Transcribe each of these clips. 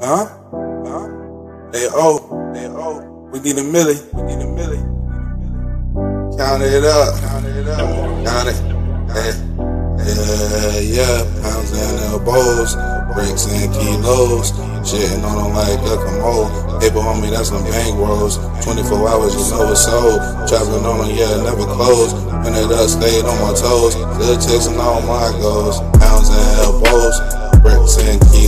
Huh? Huh? Hey, oh, hey, oh. We need a milli. We need a milli. Count it up. Count it up. Count it. Yeah, yeah. Pounds and elbows. Bricks and kilos. Shitting on them like a commode. Paper homie, that's some bank rolls. 24 hours, you know it's sold. Traveling on them, yeah, never closed. When it up, stayed on my toes. Still chasing all my goals. Pounds and elbows. Bricks and kilos.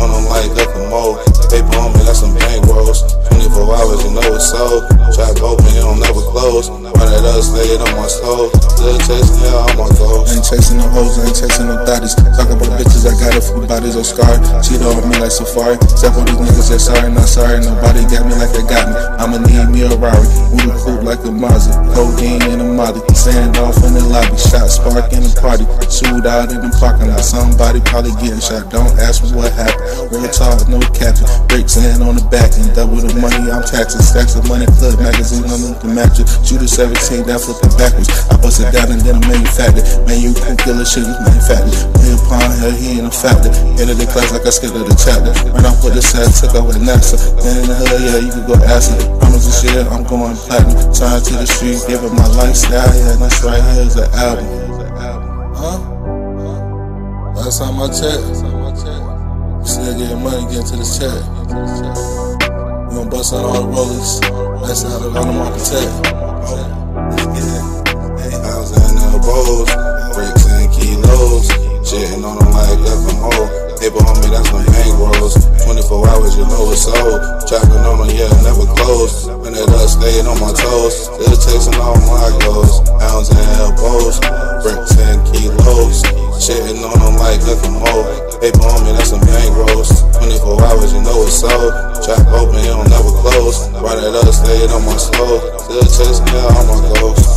On them like a commode. Paper on me that's some bank rolls. 24 hours, you know it's sold. Trap open, it don't never close. Run it up, stay it on my soul. Still chasing, yeah, all my goals. Ain't chasing no hoes, ain't chasing no thotties. Talk about bitches, I got a few bodies on scar. Cheat on me like Safari. Step on these niggas, they sorry, not sorry. Nobody got me like they got me. I'ma need me a Rari. The coupe like a Mazda. Codeine in a Molly. Sand off in the lobby. Shot spark in the party. Shoot out in the parking lot. Somebody probably getting shot. Don't ask me what happened. Real talk, no captain. Breaks in on the back and double the money I'm taxing. Stacks of money, club magazine on the mattress. Shooter 17, down flipping backwards. I bust it down and then I manufacture. Man, you can kill a shit, manufactured. Me upon her, he ain't a factor. End the class like I skipped the chapter. Ran off with the set, took off with NASA. Man in the hood, yeah, you can go ask her. Promise this year, I'm going platinum. Sign to the street, giving my lifestyle, yeah, this right here is an album. Huh? Last time I checked, still getting money, getting to the check. We gon' bust out all the rollers. That's run them off the tech. Pounds and elbows. Bricks and kilos. Shitting on them like FMO. Paper homie, that's my bank rolls. 24 hours, you know it's sold. Trapping on them, yeah, never close. When it up, staying on my toes. Still chasing all my goals. Pounds and elbows. Bricks and kilos. Shitting on them like FMO. Paper homie, that's some bank rolls. 24 hours, you know it's sold. Trap open, it don't never close. Run it up, stay it on my soul. Still chasing, all my goals.